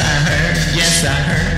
I heard, yes I heard.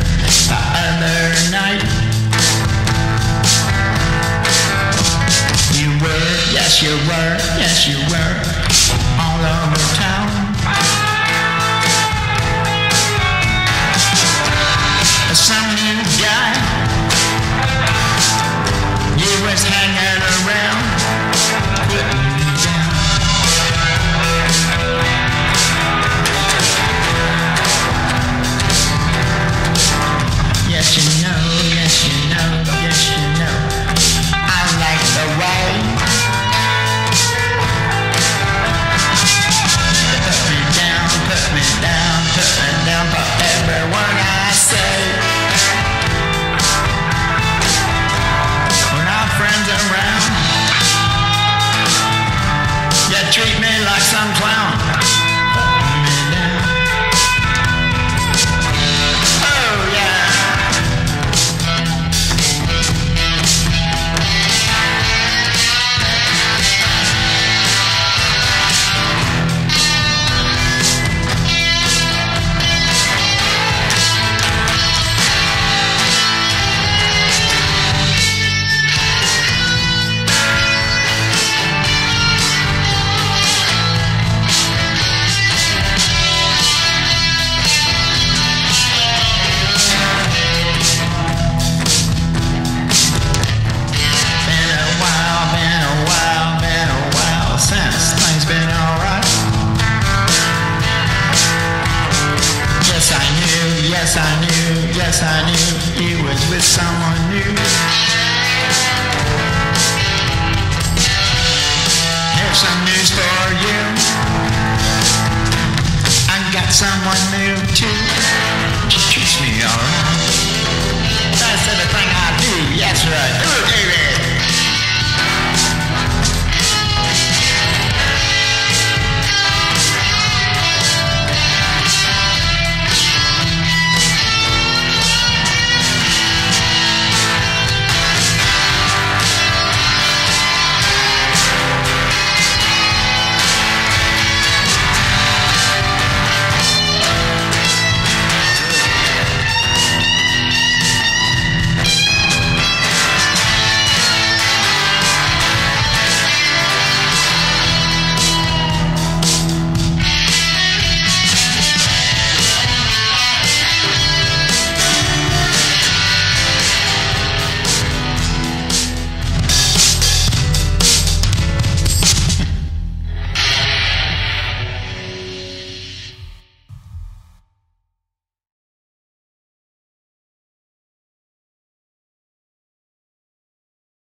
guess I knew he was with someone new. Here's some news for you. I got someone new.